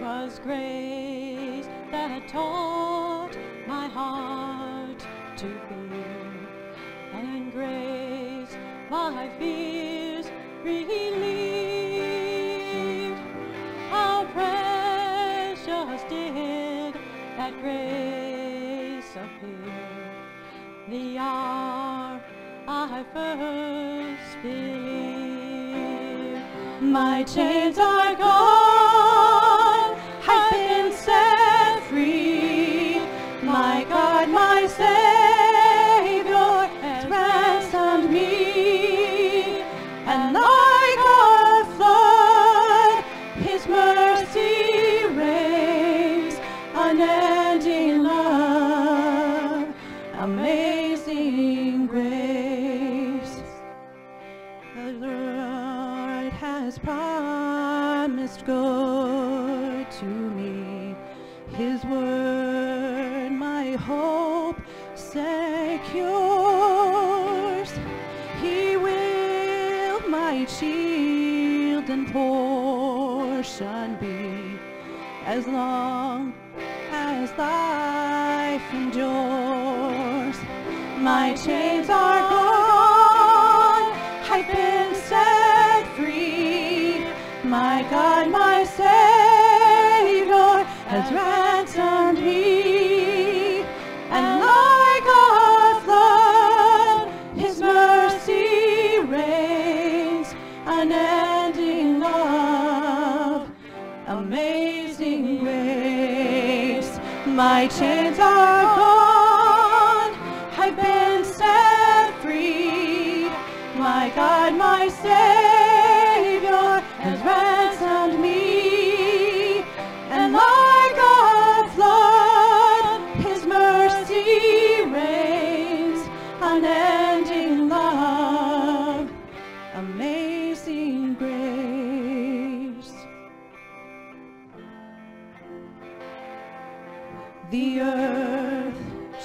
'Twas grace that taught my heart to fear, and grace my fears relieved. How precious did that grace appear the hour I first believed. My chains are gone, amazing grace. The Lord has promised good to me. His word, my hope secures. He will my shield and portion be as long as life endures. My chains are gone, I've been set free. My God, my Savior has ransomed me. And like a flood, His mercy rains, unending love, amazing grace. My chains are gone, The earth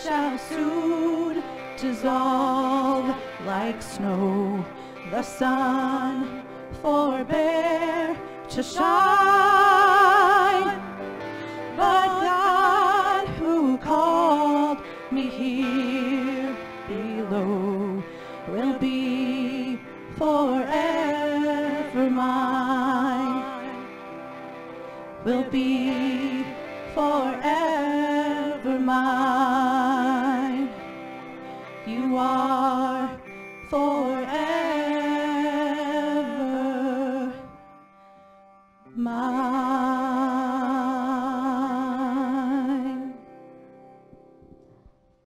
shall soon dissolve like snow. The sun forbear to shine. But God who called me here below will be forever mine will be forever my